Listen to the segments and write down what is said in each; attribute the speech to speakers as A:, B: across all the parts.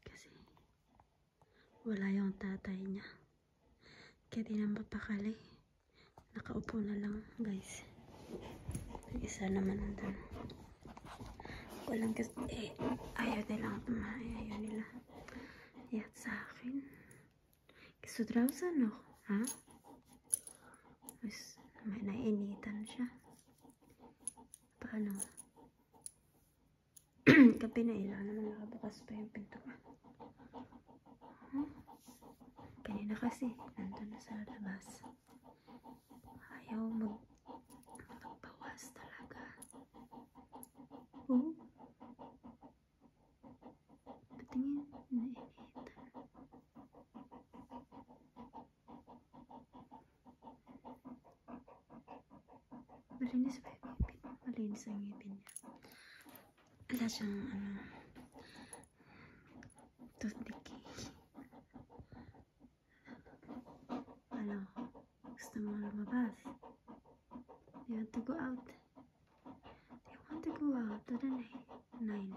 A: Kasi wala yung tatay niya. Kaya di na mapakali. Nakaupo na lang guys. Isa naman nandun. Walang kasi, eh, ayaw nilang kumain. Ayaw nila. Yat sa akin. Sa no? Ha? Mas, may nainitan siya. Paano? Gabi na ilaw naman nakabukas pa yung pinto. Huh? Kanina kasi, nandun na sa labas. Ayaw mag magbawas talaga. Oh? Patingin, nainitan. Malinis ba yung ngipin? Malinis ang ngipin 私もあの取ってきあの customer of a bus they want to go out they want to go out at nine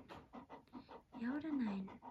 A: やおら nine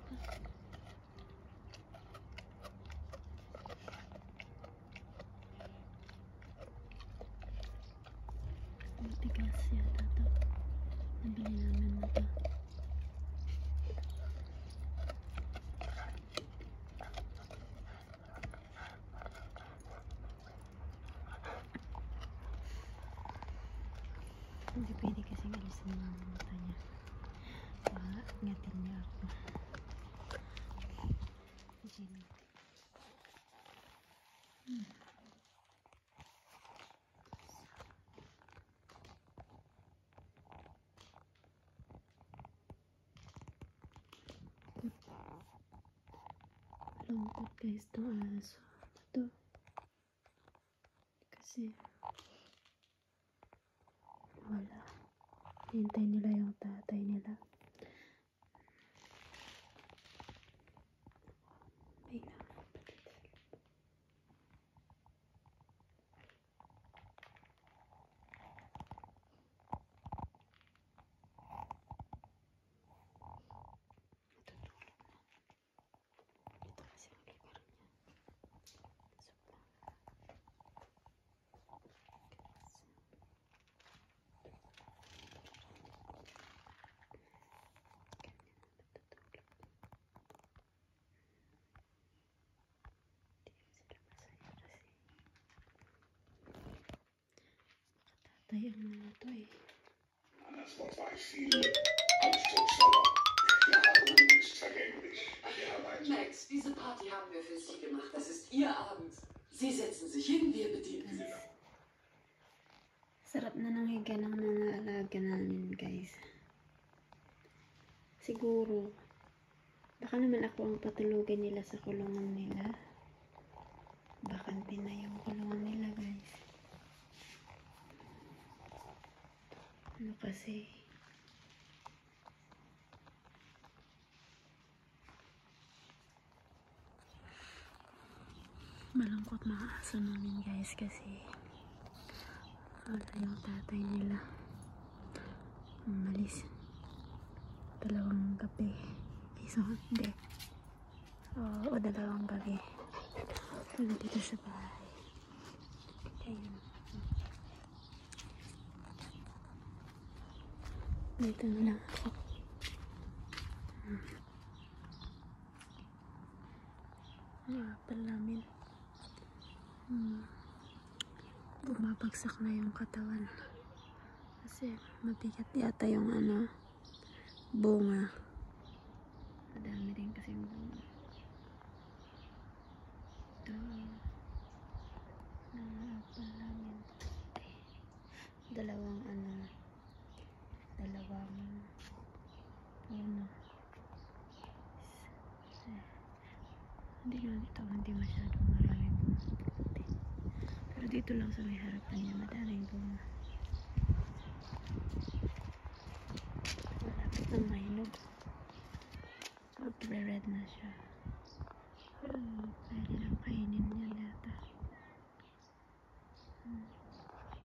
A: Nabili namin mo to. Hindi pwede kasi alisin yung mata niya. Kaya ngatin niya ako. Gin. Hmm. Malungkot guys itong aso. Ito. Kasi wala. Hintay nila yung tatay nila. May nakakapatid sa loob. Natutulog na. Ito kasi ang lugar niya. Sobrang ganas. Tatay ang mga to eh.
B: War ich viel anspruchsvoller. Ja, und ist vergänglich.
C: Max, diese Party haben wir für Sie gemacht. Das ist Ihr Abend. Sie setzen sich hin, wir bedienen Sie.
A: Sarap na ng higa ng mga alaga namin, guys. Siguro, baka naman ako ang patulugin nila sa kulungan nila. Bakante na yung kulungan nila, guys. Ano kasi, malungkot mga aso namin, guys, kasi wala yung tatay nila. Umalis. Dalawang gabi. Isang, hindi. Oo, dalawang gabi. Wala dito sa bahay. Ayun. Dito na lang ako. Hmm. Ang apple namin. Hmm bumabagsak na yung katawan kasi mabigat yata yung ano, bunga. Madami din kasi bunga. Ito. Naapal namin. Eh, Dalawang ano, warming. Ayan o. Hindi naman ito, hindi masyadong maraming bunga. Pero dito lang sa may harapan niya, madaming bunga. Malapit ng mahinog. Magre-red na siya. Hmm, pwede lang kainin niya.